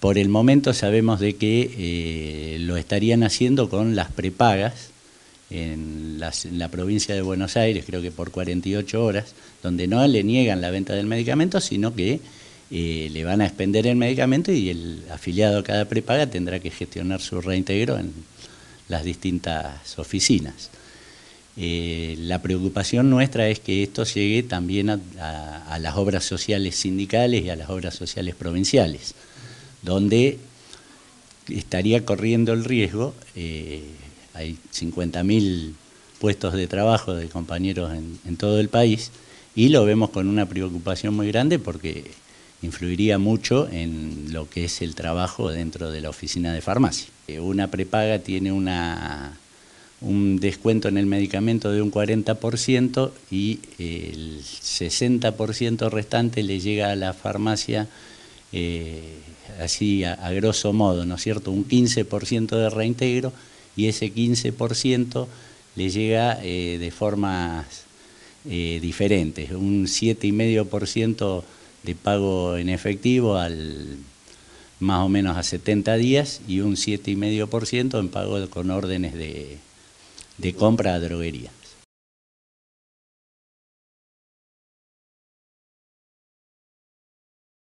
Por el momento sabemos de que eh, lo estarían haciendo con las prepagas en, la provincia de Buenos Aires, creo que por 48 horas, donde no le niegan la venta del medicamento, sino que eh, le van a expender el medicamento y el afiliado a cada prepaga tendrá que gestionar su reintegro en las distintas oficinas. Eh, la preocupación nuestra es que esto llegue también a las obras sociales sindicales y a las obras sociales provinciales donde estaría corriendo el riesgo, eh, hay 50.000 puestos de trabajo de compañeros en, todo el país, y lo vemos con una preocupación muy grande porque influiría mucho en lo que es el trabajo dentro de la oficina de farmacia. Eh, una prepaga tiene un descuento en el medicamento de un 40% y el 60% restante le llega a la farmacia eh, así a, grosso modo, ¿no es cierto?, un 15% de reintegro y ese 15% le llega eh, de formas eh, diferentes, un 7,5% de pago en efectivo al más o menos a 70 días y un 7,5% en pago con órdenes de, de compra a droguería.